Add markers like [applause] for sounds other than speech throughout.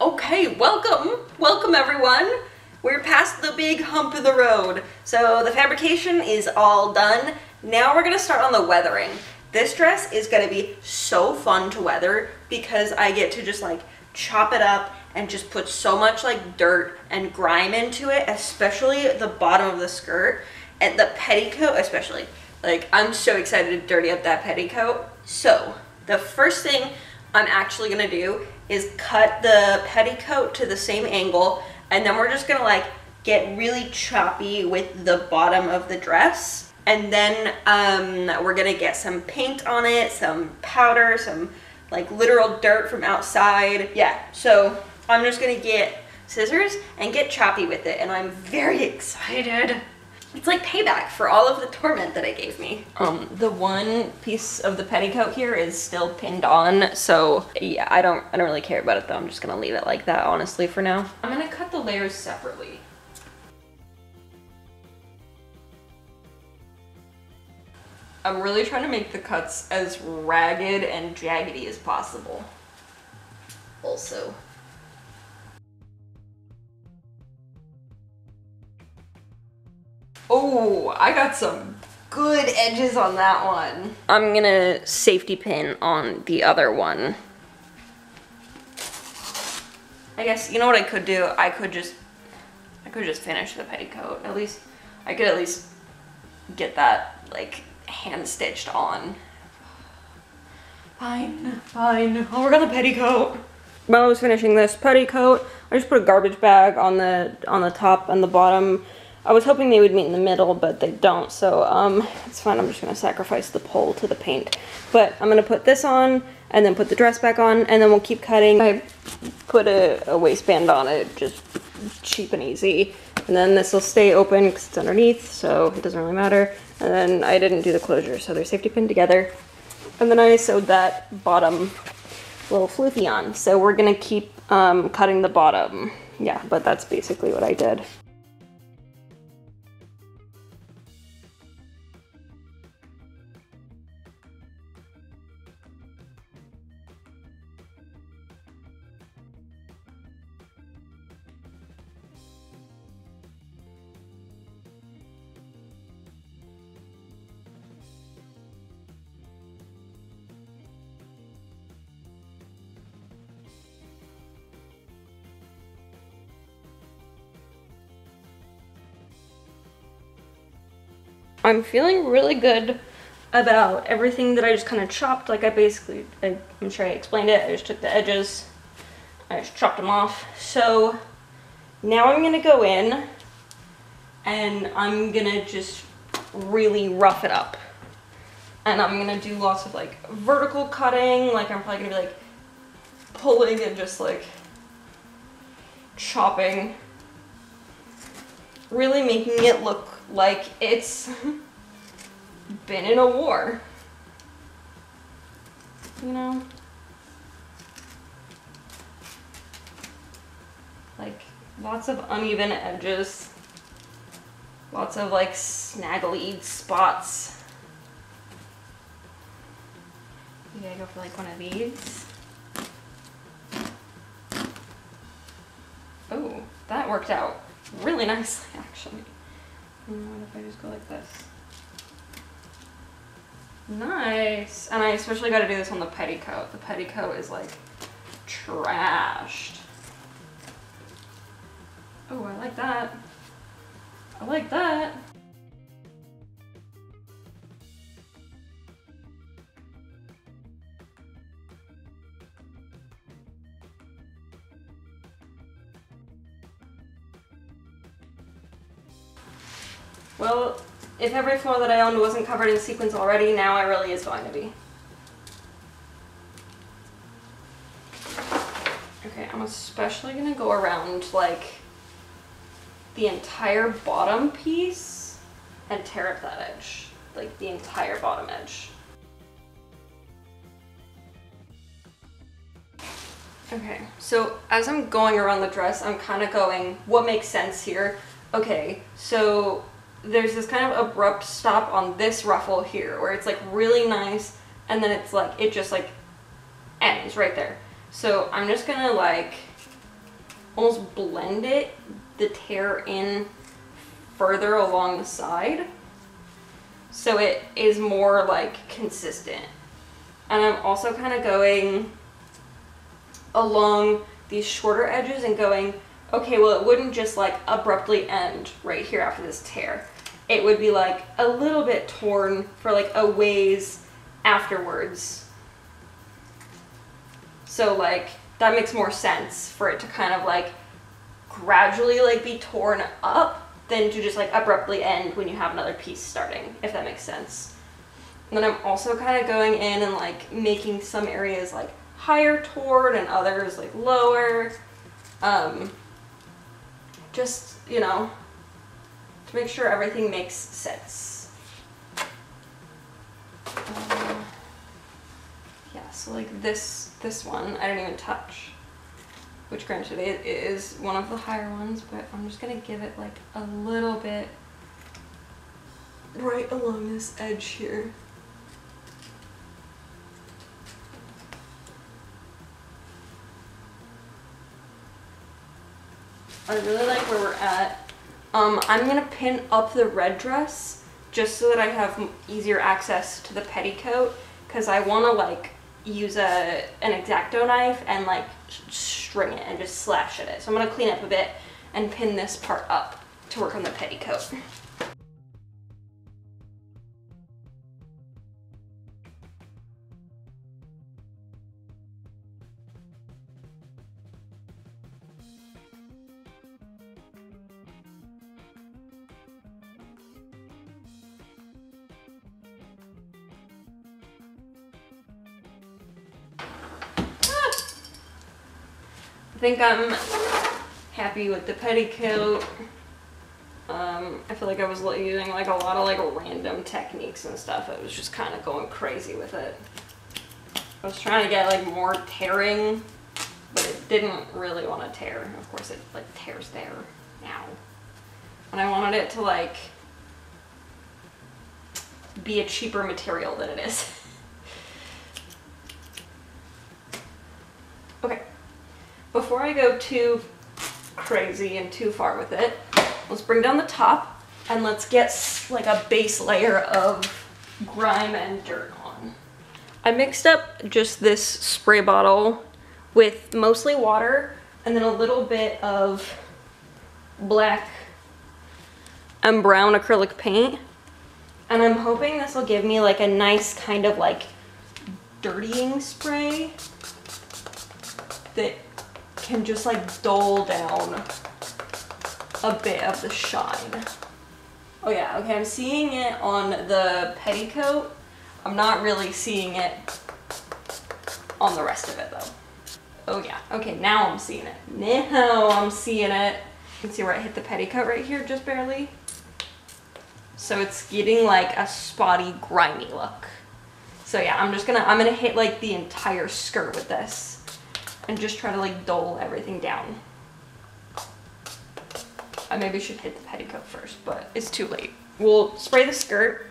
Okay, welcome, welcome everyone. We're past the big hump of the road. So the fabrication is all done. Now we're gonna start on the weathering. This dress is gonna be so fun to weather because I get to just like chop it up and just put so much like dirt and grime into it, especially the bottom of the skirt and the petticoat especially. Like I'm so excited to dirty up that petticoat. So the first thing I'm actually gonna do is cut the petticoat to the same angle and then we're just gonna like get really choppy with the bottom of the dress and then um, we're gonna get some paint on it, some powder, some like literal dirt from outside. Yeah, so I'm just gonna get scissors and get choppy with it and I'm very [laughs] excited. It's like payback for all of the torment that it gave me. Um, the one piece of the petticoat here is still pinned on, so yeah, I don't, I don't really care about it though. I'm just gonna leave it like that, honestly, for now. I'm gonna cut the layers separately. I'm really trying to make the cuts as ragged and jaggedy as possible. Also. Oh, I got some good edges on that one. I'm gonna safety pin on the other one. I guess, you know what I could do? I could just, I could just finish the petticoat. At least, I could at least get that, like, hand stitched on. Fine, fine, I'll work on the petticoat. While I was finishing this petticoat, I just put a garbage bag on the on the top and the bottom I was hoping they would meet in the middle, but they don't, so um, it's fine. I'm just going to sacrifice the pole to the paint. But I'm going to put this on, and then put the dress back on, and then we'll keep cutting. I put a, a waistband on it, just cheap and easy. And then this will stay open because it's underneath, so it doesn't really matter. And then I didn't do the closure, so they're safety pinned together. And then I sewed that bottom little floofy on. So we're going to keep um, cutting the bottom. Yeah, but that's basically what I did. I'm feeling really good about everything that I just kind of chopped. Like I basically, I, I'm sure I explained it. I just took the edges, I just chopped them off. So now I'm gonna go in and I'm gonna just really rough it up. And I'm gonna do lots of like vertical cutting. Like I'm probably gonna be like pulling and just like chopping. Really making it look like it's been in a war. You know? Like, lots of uneven edges. Lots of, like, snaggly spots. You gotta go for, like, one of these. Oh, that worked out really nicely, actually. And what if I just go like this? Nice. And I especially got to do this on the petticoat. The petticoat is like trashed. Oh, I like that. I like that. Well, if every floor that I owned wasn't covered in sequins already, now I really is going to be. Okay, I'm especially gonna go around like the entire bottom piece and tear up that edge. Like the entire bottom edge. Okay, so as I'm going around the dress, I'm kind of going, what makes sense here? Okay, so there's this kind of abrupt stop on this ruffle here where it's like really nice and then it's like it just like ends right there so I'm just gonna like almost blend it, the tear in further along the side. So it is more like consistent. And I'm also kind of going along these shorter edges and going, okay, well it wouldn't just like abruptly end right here after this tear. It would be like a little bit torn for like a ways afterwards. So like that makes more sense for it to kind of like gradually like be torn up than to just like abruptly end when you have another piece starting, if that makes sense. And then I'm also kind of going in and like making some areas like higher toward and others like lower. Um, just, you know, to make sure everything makes sense. Um, yeah, so like this, this one, I didn't even touch. Which granted it is one of the higher ones, but I'm just gonna give it like a little bit right along this edge here. I really like where we're at. Um, I'm gonna pin up the red dress just so that I have easier access to the petticoat because I want to like use a an X-Acto knife and like string it and just slash at it. So I'm gonna clean up a bit and pin this part up to work on the petticoat. [laughs] I think I'm happy with the petticoat. Um, I feel like I was using like a lot of like random techniques and stuff. I was just kind of going crazy with it. I was trying to get like more tearing, but it didn't really want to tear. Of course it like tears there now. And I wanted it to like be a cheaper material than it is. [laughs] okay before I go too crazy and too far with it, let's bring down the top and let's get like a base layer of grime and dirt on. I mixed up just this spray bottle with mostly water and then a little bit of black and brown acrylic paint. And I'm hoping this will give me like a nice kind of like dirtying spray that can just like dull down a bit of the shine. Oh yeah, okay, I'm seeing it on the petticoat. I'm not really seeing it on the rest of it though. Oh yeah, okay, now I'm seeing it. Now I'm seeing it. You can see where I hit the petticoat right here, just barely. So it's getting like a spotty, grimy look. So yeah, I'm just gonna, I'm gonna hit like the entire skirt with this and just try to like dull everything down. I maybe should hit the petticoat first, but it's too late. We'll spray the skirt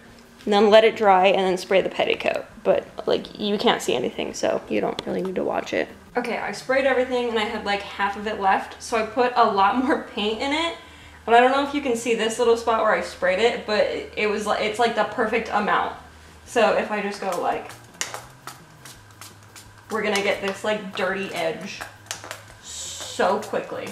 and then let it dry and then spray the petticoat. But like you can't see anything, so you don't really need to watch it. Okay, I sprayed everything and I had like half of it left. So I put a lot [laughs] more paint in it. But I don't know if you can see this little spot where I sprayed it, but it was like, it's like the perfect amount. So if I just go like we're gonna get this like dirty edge so quickly.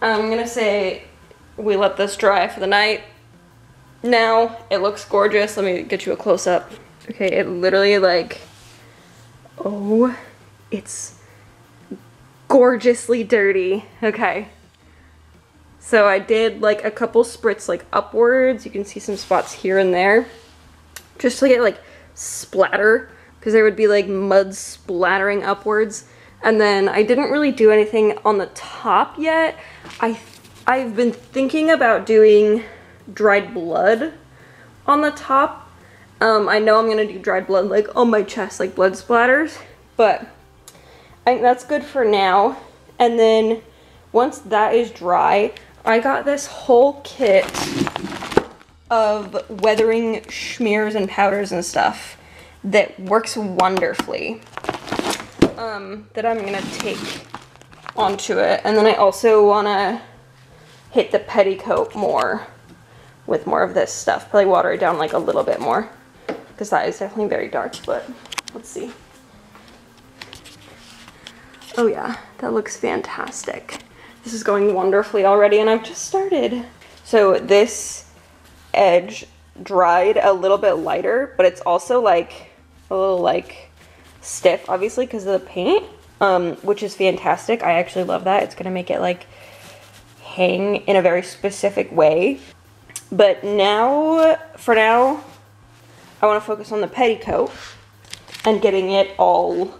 I'm gonna say we let this dry for the night. Now it looks gorgeous. Let me get you a close up. Okay, it literally like, oh, it's gorgeously dirty. Okay. So I did like a couple spritz like upwards. You can see some spots here and there. Just to get like splatter because there would be like mud splattering upwards. And then I didn't really do anything on the top yet. I, I've been thinking about doing dried blood on the top. Um, I know I'm gonna do dried blood like on my chest, like blood splatters, but I think that's good for now. And then once that is dry, I got this whole kit of weathering schmears and powders and stuff that works wonderfully um, that I'm gonna take onto it. And then I also wanna hit the petticoat more with more of this stuff. Probably water it down like a little bit more because that is definitely very dark, but let's see. Oh yeah, that looks fantastic. This is going wonderfully already and I've just started. So this edge dried a little bit lighter, but it's also like a little like stiff, obviously, because of the paint, um, which is fantastic. I actually love that. It's gonna make it like hang in a very specific way. But now, for now, I wanna focus on the petticoat and getting it all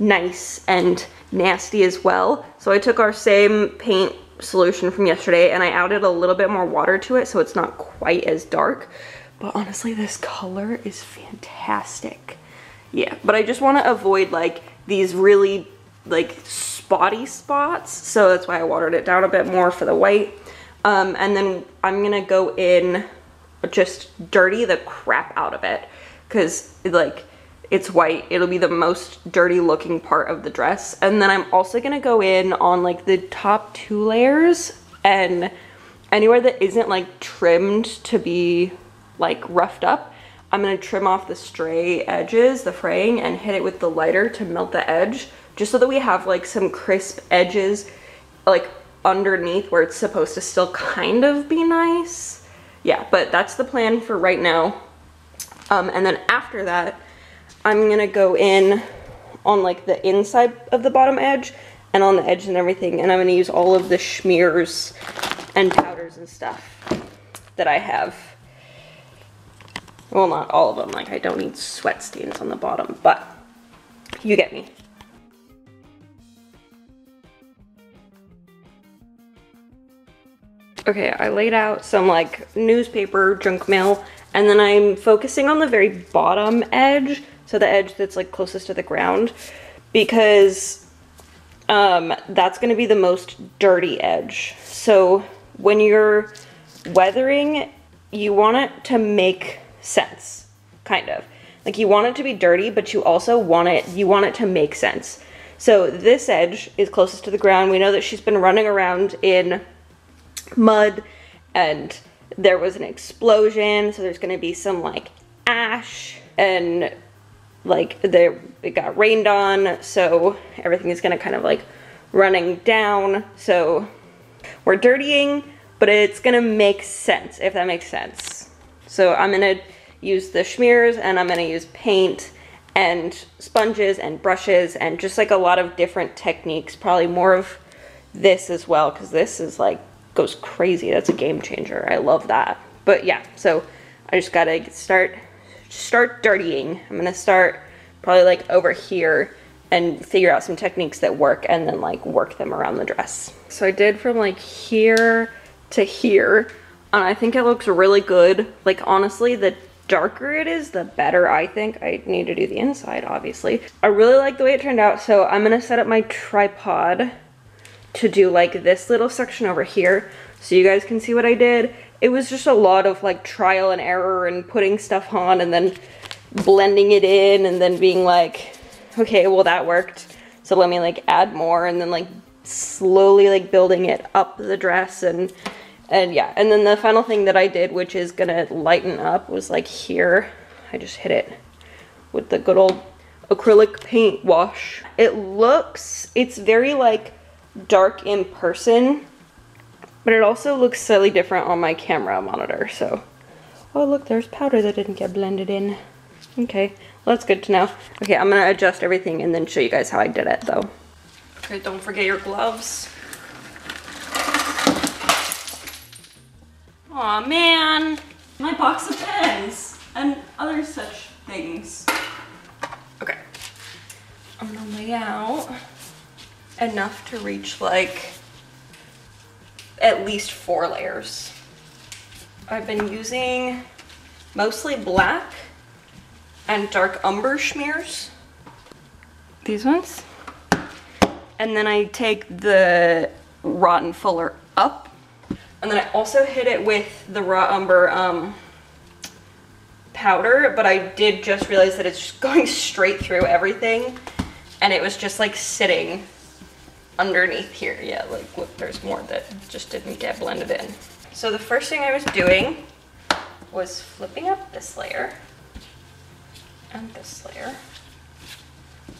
nice and nasty as well. So I took our same paint solution from yesterday and I added a little bit more water to it so it's not quite as dark. But honestly, this color is fantastic. Yeah, but I just want to avoid like these really like spotty spots. So that's why I watered it down a bit more for the white. Um, and then I'm going to go in just dirty the crap out of it because like it's white. It'll be the most dirty looking part of the dress. And then I'm also gonna go in on like the top two layers and anywhere that isn't like trimmed to be like roughed up, I'm gonna trim off the stray edges, the fraying, and hit it with the lighter to melt the edge, just so that we have like some crisp edges like underneath where it's supposed to still kind of be nice. Yeah, but that's the plan for right now. Um, and then after that, I'm gonna go in on like the inside of the bottom edge and on the edge and everything and I'm gonna use all of the schmears and powders and stuff that I have. Well, not all of them, like I don't need sweat stains on the bottom, but you get me. Okay, I laid out some like newspaper junk mail and then I'm focusing on the very bottom edge so the edge that's like closest to the ground, because um, that's gonna be the most dirty edge. So when you're weathering, you want it to make sense, kind of. Like you want it to be dirty, but you also want it, you want it to make sense. So this edge is closest to the ground. We know that she's been running around in mud and there was an explosion. So there's gonna be some like ash and like there it got rained on so everything is gonna kind of like running down. So we're dirtying but it's gonna make sense if that makes sense. So I'm gonna use the schmears and I'm gonna use paint and sponges and brushes and just like a lot of different techniques. Probably more of this as well because this is like goes crazy. That's a game changer. I love that. But yeah so I just gotta start start dirtying. I'm gonna start probably like over here and figure out some techniques that work and then like work them around the dress. So I did from like here to here and I think it looks really good. Like honestly, the darker it is, the better I think. I need to do the inside, obviously. I really like the way it turned out, so I'm gonna set up my tripod to do like this little section over here so you guys can see what I did it was just a lot of like trial and error and putting stuff on and then blending it in and then being like, okay, well that worked. So let me like add more and then like slowly like building it up the dress and and yeah. And then the final thing that I did, which is gonna lighten up, was like here. I just hit it with the good old acrylic paint wash. It looks, it's very like dark in person but it also looks slightly different on my camera monitor, so. Oh, look, there's powder that didn't get blended in. Okay, well, that's good to know. Okay, I'm gonna adjust everything and then show you guys how I did it, though. Okay, don't forget your gloves. Aw, man. My box of pens and other such things. Okay. I'm gonna lay out enough to reach like at least four layers. I've been using mostly black and dark umber schmears. These ones. And then I take the Rotten Fuller up. And then I also hit it with the raw umber um, powder, but I did just realize that it's just [laughs] going straight through everything. And it was just like sitting underneath here. Yeah, like look, there's more that just didn't get blended in. So the first thing I was doing was flipping up this layer and this layer.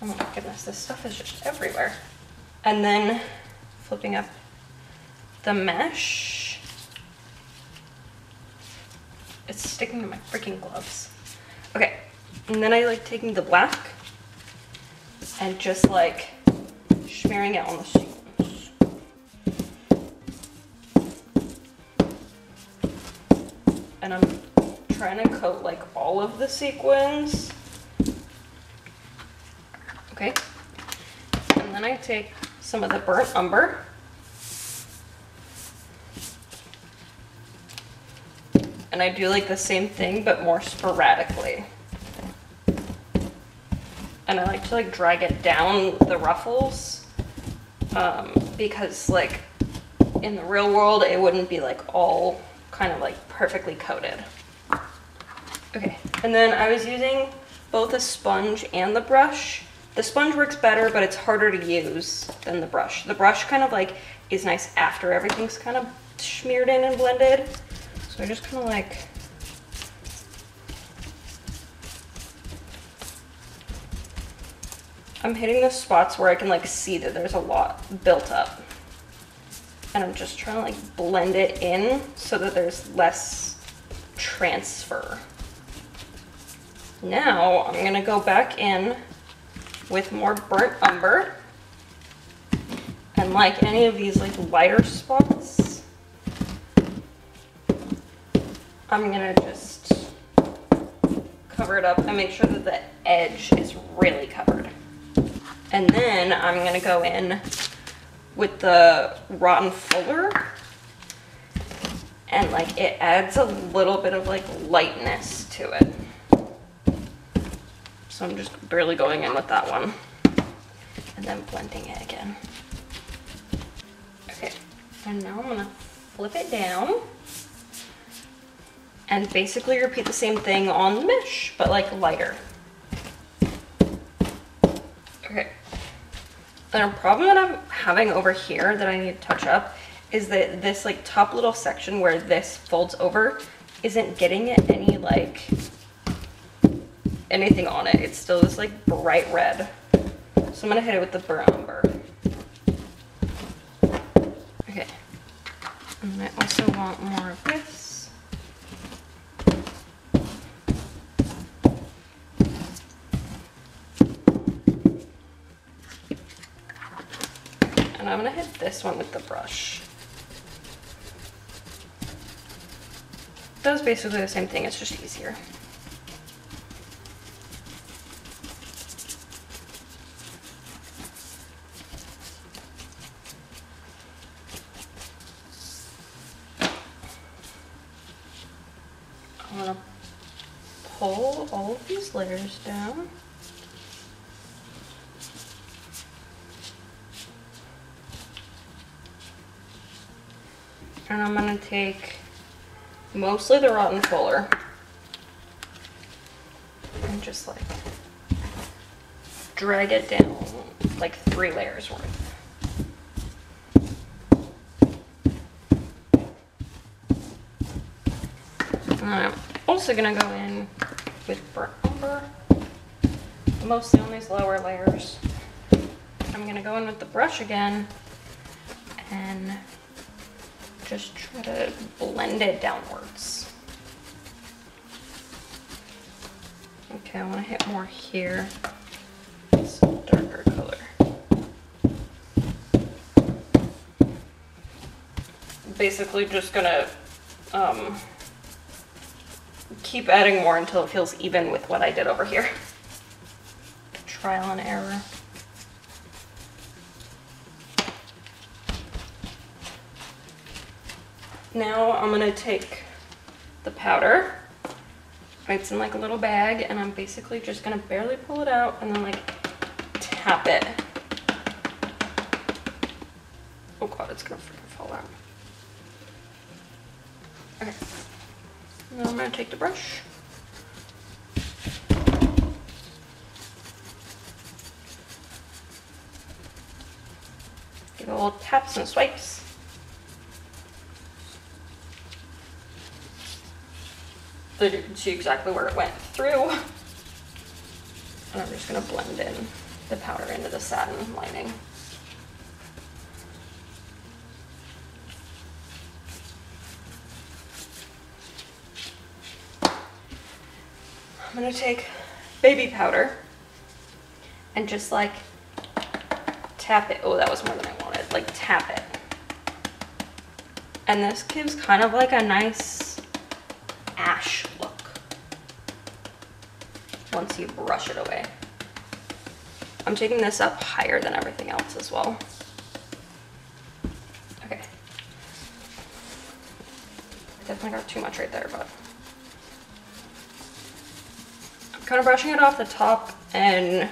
Oh my goodness, this stuff is just everywhere. And then flipping up the mesh. It's sticking to my freaking gloves. Okay, and then I like taking the black and just like smearing it on the sequins. And I'm trying to coat like all of the sequins. Okay. And then I take some of the burnt umber. And I do like the same thing, but more sporadically. And I like to like drag it down the ruffles um, because like in the real world, it wouldn't be like all kind of like perfectly coated. Okay, and then I was using both a sponge and the brush. The sponge works better, but it's harder to use than the brush. The brush kind of like is nice after everything's kind of smeared in and blended. So I just kind of like I'm hitting the spots where I can like see that there's a lot built up. And I'm just trying to like blend it in so that there's less transfer. Now I'm gonna go back in with more burnt umber. And like any of these like lighter spots, I'm gonna just cover it up and make sure that the edge is really covered. And then I'm gonna go in with the Rotten Fuller and like it adds a little bit of like lightness to it. So I'm just barely going in with that one and then blending it again. Okay, and now I'm gonna flip it down and basically repeat the same thing on the mesh, but like lighter. Okay. The problem that I'm having over here that I need to touch up is that this like top little section where this folds over isn't getting it any like anything on it. It's still this like bright red. So I'm gonna hit it with the burnt umber. Okay. And I also want more of this. And I'm gonna hit this one with the brush. Does basically the same thing, it's just easier. I'm gonna pull all of these layers down. And I'm gonna take mostly the Rotten Fuller and just like drag it down like three layers worth. And I'm also gonna go in with burnt umber, mostly on these lower layers. I'm gonna go in with the brush again and just try to blend it downwards. Okay, I wanna hit more here. Some darker color. Basically just gonna um, keep adding more until it feels even with what I did over here. Trial and error. Now I'm gonna take the powder. It's in like a little bag and I'm basically just gonna barely pull it out and then like tap it. Oh god, it's gonna freaking fall out. Okay. Now I'm gonna take the brush. Give it little taps and swipes. So you can see exactly where it went through. And I'm just gonna blend in the powder into the satin lining. I'm gonna take baby powder and just like tap it. Oh, that was more than I wanted. Like tap it. And this gives kind of like a nice once you brush it away. I'm taking this up higher than everything else as well. Okay. Definitely got too much right there, but I'm kind of brushing it off the top and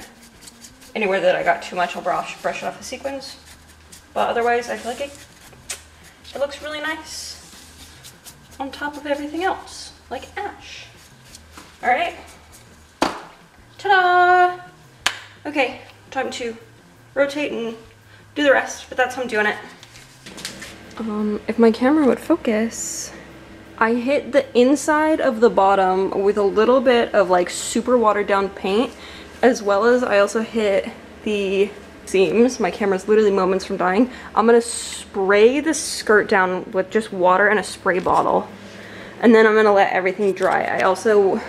anywhere that I got too much, I'll brush, brush it off the sequins. But otherwise, I feel like it, it looks really nice on top of everything else, like ash. All right. Ta-da! Okay, time to rotate and do the rest, but that's how I'm doing it. Um, if my camera would focus, I hit the inside of the bottom with a little bit of like super watered down paint, as well as I also hit the seams. My camera's literally moments from dying. I'm gonna spray the skirt down with just water and a spray bottle. And then I'm gonna let everything dry. I also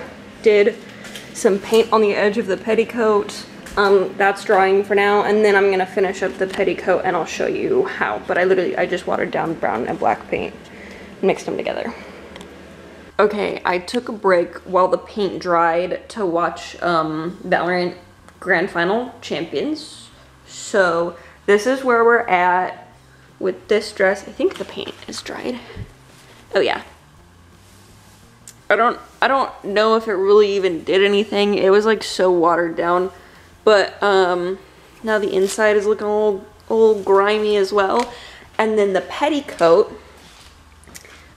did some paint on the edge of the petticoat. Um, that's drying for now, and then I'm gonna finish up the petticoat and I'll show you how. But I literally, I just watered down brown and black paint, mixed them together. Okay, I took a break while the paint dried to watch um, Valorant Grand Final Champions. So this is where we're at with this dress. I think the paint is dried. Oh yeah, I don't I don't know if it really even did anything. It was like so watered down. But um now the inside is looking a little, grimy as well. And then the petticoat.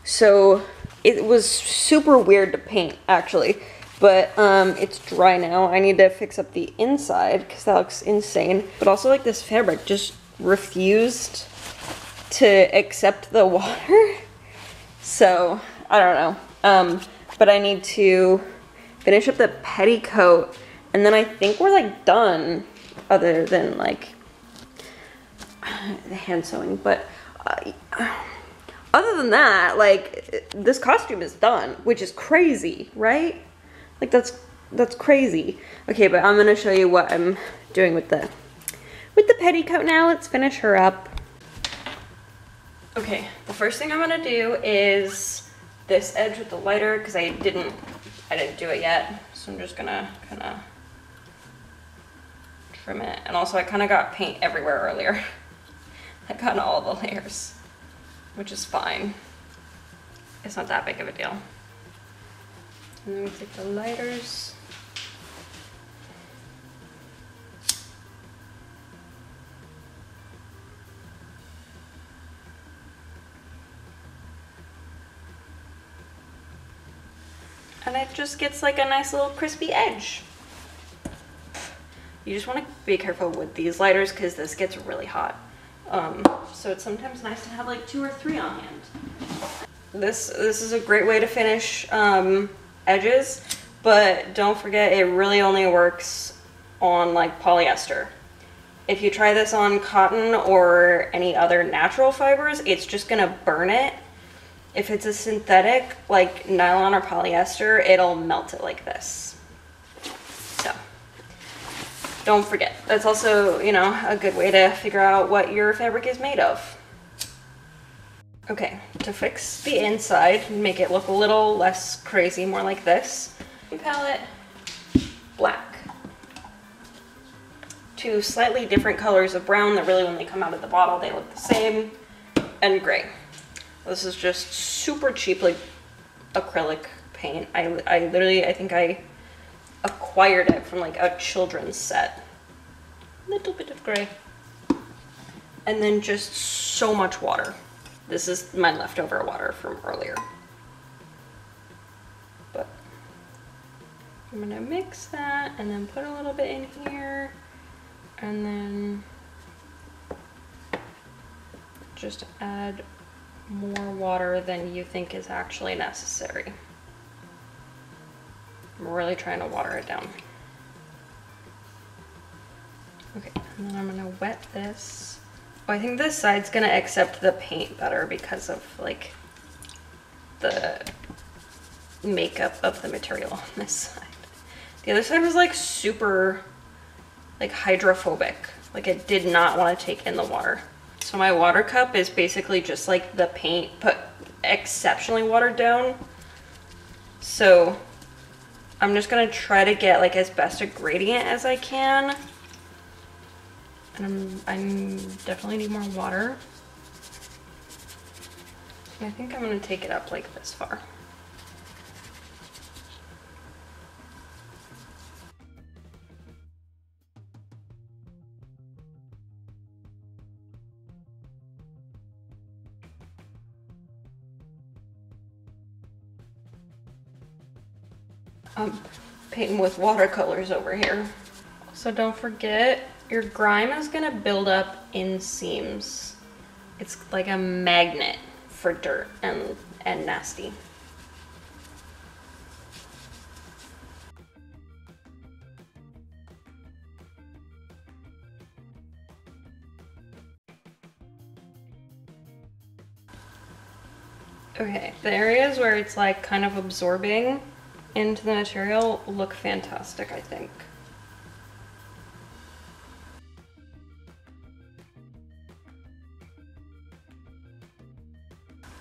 So it was super weird to paint actually. But um, it's dry now. I need to fix up the inside because that looks insane. But also like this fabric just refused to accept the [laughs] water. So I don't know. Um, but I need to finish up the petticoat and then I think we're like done other than like [sighs] the hand sewing but uh, other than that like this costume is done which is crazy right? Like that's that's crazy. Okay but I'm gonna show you what I'm doing with the with the petticoat now. Let's finish her up. Okay the first thing I'm gonna do is this edge with the lighter because I didn't I didn't do it yet. So I'm just gonna kind of trim it. And also I kind of got paint everywhere earlier. [laughs] I got all the layers, which is fine. It's not that big of a deal. And then we take the lighters. And it just gets like a nice little crispy edge. You just want to be careful with these lighters because this gets really hot. Um, so it's sometimes nice to have like two or three on hand. This, this is a great way to finish um, edges, but don't forget it really only works on like polyester. If you try this on cotton or any other natural fibers, it's just gonna burn it if it's a synthetic, like nylon or polyester, it'll melt it like this. So, don't forget. That's also, you know, a good way to figure out what your fabric is made of. Okay, to fix the inside, and make it look a little less crazy, more like this, palette, black. Two slightly different colors of brown that really when they come out of the bottle, they look the same, and gray. This is just super cheap, like acrylic paint. I, I literally, I think I acquired it from like a children's set. Little bit of gray. And then just so much water. This is my leftover water from earlier. But I'm gonna mix that and then put a little bit in here and then just add more water than you think is actually necessary. I'm really trying to water it down. Okay, and then I'm gonna wet this. Oh, I think this side's gonna accept the paint better because of like the makeup of the material on this side. The other side was like super like hydrophobic. Like it did not want to take in the water. So my water cup is basically just like the paint put exceptionally watered down. So I'm just gonna try to get like as best a gradient as I can. And I'm, I'm definitely need more water. I think I'm gonna take it up like this far. I'm painting with watercolors over here. So don't forget, your grime is gonna build up in seams. It's like a magnet for dirt and, and nasty. Okay, the areas where it's like kind of absorbing into the material look fantastic, I think.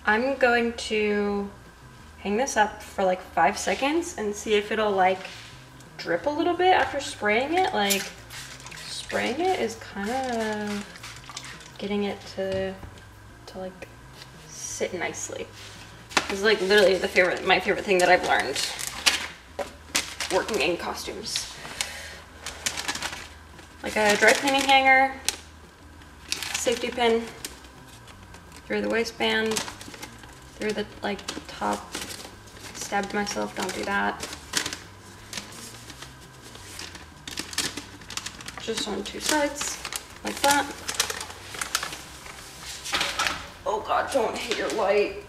I'm going to hang this up for like five seconds and see if it'll like drip a little bit after spraying it. Like spraying it is kind of getting it to, to like sit nicely. It's like literally the favorite, my favorite thing that I've learned working in costumes. Like a dry cleaning hanger, safety pin through the waistband, through the like top. Stabbed myself, don't do that. Just on two sides, like that. Oh god, don't hit your light.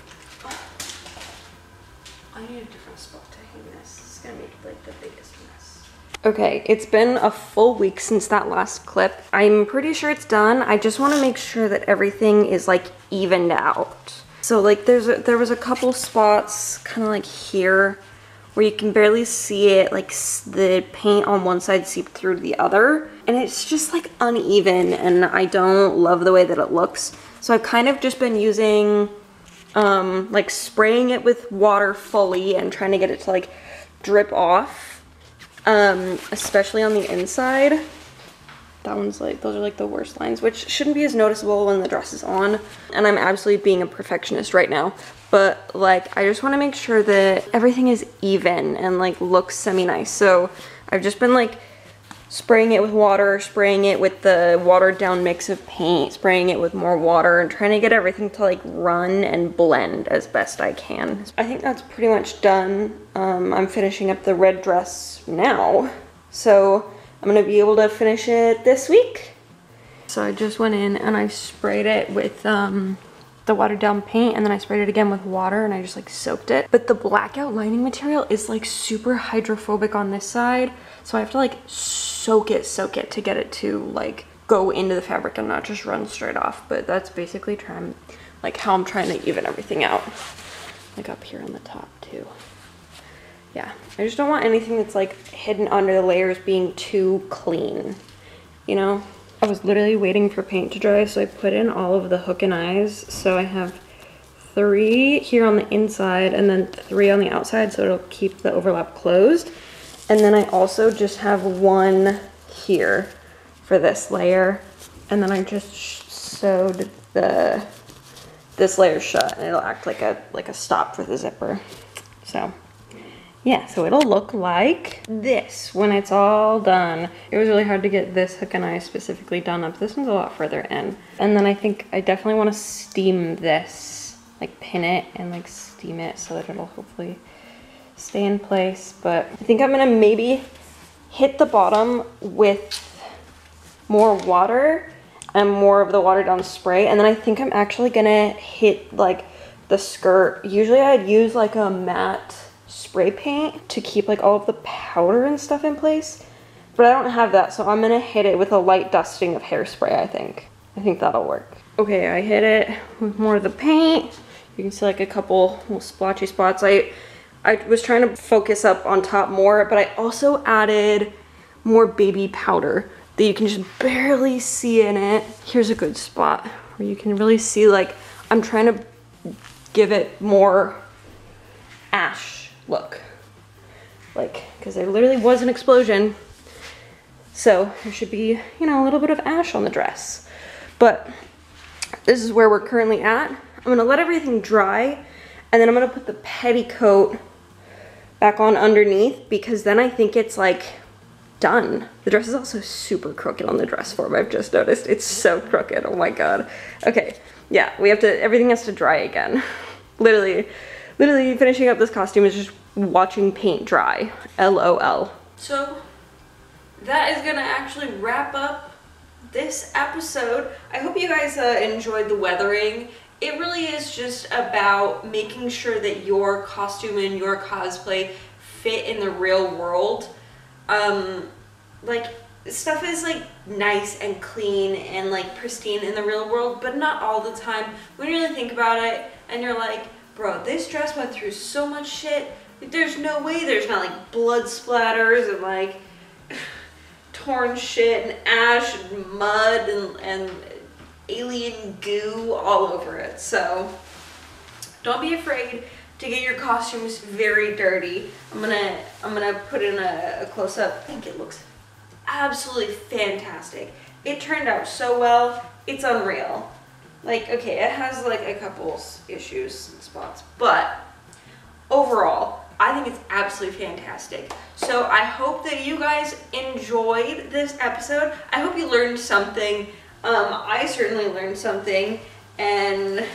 I need a different spot to hang this. Gonna make like the biggest mess. Okay, it's been a full week since that last clip. I'm pretty sure it's done. I just wanna make sure that everything is like evened out. So like there's a, there was a couple spots kind of like here where you can barely see it, like the paint on one side seeped through the other. And it's just like uneven and I don't love the way that it looks. So I've kind of just been using um, like spraying it with water fully and trying to get it to like drip off, um, especially on the inside. That one's like, those are like the worst lines, which shouldn't be as noticeable when the dress is on. And I'm absolutely being a perfectionist right now. But like, I just wanna make sure that everything is even and like looks semi-nice. So I've just been like spraying it with water, spraying it with the watered down mix of paint, spraying it with more water, and trying to get everything to like run and blend as best I can. I think that's pretty much done. Um, I'm finishing up the red dress now. So I'm gonna be able to finish it this week. So I just went in and I sprayed it with um, the watered down paint and then I sprayed it again with water and I just like soaked it. But the blackout lining material is like super hydrophobic on this side. So I have to like soak it, soak it to get it to like go into the fabric and not just run straight off. But that's basically trying, like how I'm trying to even everything out. Like up here on the top too. Yeah, I just don't want anything that's like hidden under the layers being too clean, you know? I was literally waiting for paint to dry, so I put in all of the hook and eyes. So I have three here on the inside and then three on the outside, so it'll keep the overlap closed. And then I also just have one here for this layer. And then I just sewed the this layer shut and it'll act like a like a stop for the zipper. So yeah, so it'll look like this when it's all done. It was really hard to get this hook and eye specifically done up. This one's a lot further in. And then I think I definitely want to steam this, like pin it and like steam it so that it'll hopefully stay in place, but I think I'm gonna maybe hit the bottom with more water and more of the watered down spray. And then I think I'm actually gonna hit like the skirt. Usually I'd use like a matte spray paint to keep like all of the powder and stuff in place. But I don't have that, so I'm gonna hit it with a light dusting of hairspray, I think. I think that'll work. Okay, I hit it with more of the paint. You can see like a couple little splotchy spots. I, I was trying to focus up on top more, but I also added more baby powder that you can just barely see in it. Here's a good spot where you can really see like, I'm trying to give it more ash look. Like, because there literally was an explosion. So there should be, you know, a little bit of ash on the dress. But this is where we're currently at. I'm gonna let everything dry and then I'm gonna put the petticoat back on underneath because then I think it's like done. The dress is also super crooked on the dress form. I've just noticed. It's so crooked. Oh my god. Okay. Yeah, we have to, everything has to dry again. [laughs] literally, literally finishing up this costume is just watching paint dry. LOL. So, that is gonna actually wrap up this episode. I hope you guys uh, enjoyed the weathering. It really is just about making sure that your costume and your cosplay fit in the real world um, like stuff is like nice and clean and like pristine in the real world, but not all the time. When you really think about it, and you're like, bro, this dress went through so much shit. There's no way there's not like blood splatters and like [sighs] torn shit and ash and mud and, and alien goo all over it. So don't be afraid to get your costumes very dirty. I'm gonna I'm gonna put in a, a close up. I think it looks absolutely fantastic. It turned out so well. It's unreal. Like okay, it has like a couple issues and spots, but overall, I think it's absolutely fantastic. So I hope that you guys enjoyed this episode. I hope you learned something. Um, I certainly learned something, and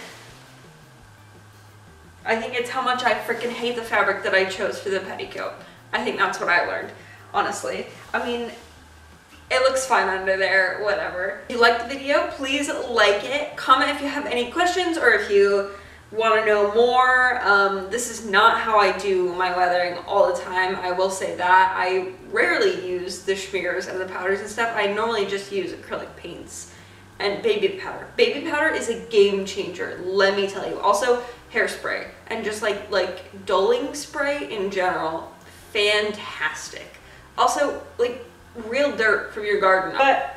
I think it's how much I freaking hate the fabric that I chose for the petticoat. I think that's what I learned, honestly. I mean, it looks fine under there, whatever. If you liked the video, please like it. Comment if you have any questions or if you want to know more. Um, this is not how I do my weathering all the time. I will say that. I rarely use the Schmeres and the powders and stuff. I normally just use acrylic paints and baby powder. Baby powder is a game changer, let me tell you. Also, hairspray and just like like dulling spray in general fantastic also like real dirt from your garden but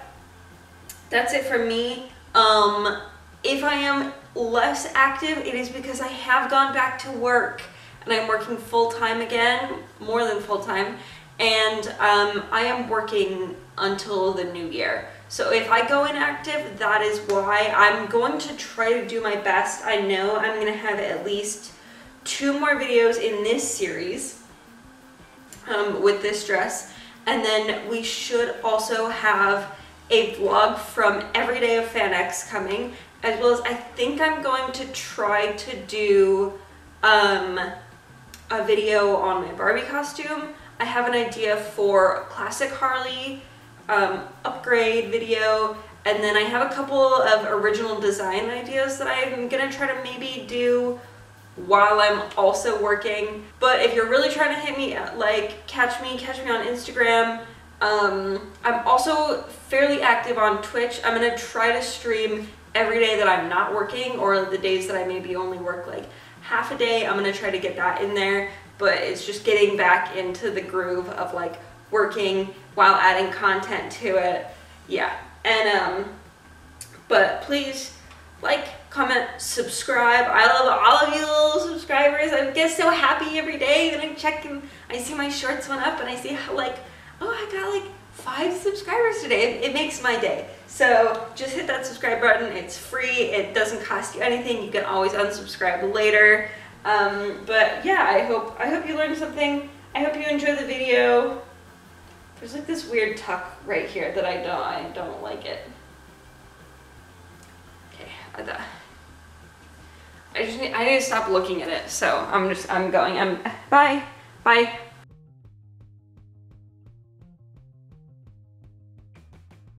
that's it for me um if i am less active it is because i have gone back to work and i'm working full-time again more than full-time and um, i am working until the new year so if I go inactive, that is why. I'm going to try to do my best. I know I'm going to have at least two more videos in this series um, with this dress. And then we should also have a vlog from Every Day of FanX coming, as well as I think I'm going to try to do um, a video on my Barbie costume. I have an idea for classic Harley um, upgrade video and then I have a couple of original design ideas that I'm gonna try to maybe do while I'm also working. But if you're really trying to hit me, like catch me, catch me on Instagram. Um, I'm also fairly active on Twitch. I'm gonna try to stream every day that I'm not working or the days that I maybe only work like half a day. I'm gonna try to get that in there, but it's just getting back into the groove of like working while adding content to it. Yeah, and um, but please like, comment, subscribe. I love all of you little subscribers. I get so happy every day and I check and I see my shorts went up and I see how like, oh, I got like five subscribers today. It, it, makes my day. So just hit that subscribe button. It's free. It doesn't cost you anything. You can always unsubscribe later. Um, but yeah, I hope I hope you learned something. I hope you enjoyed the video. There's like this weird tuck right here that I don't, I don't like it. Okay, I, thought, I just need, I need to stop looking at it. So I'm just, I'm going, I'm, bye. Bye.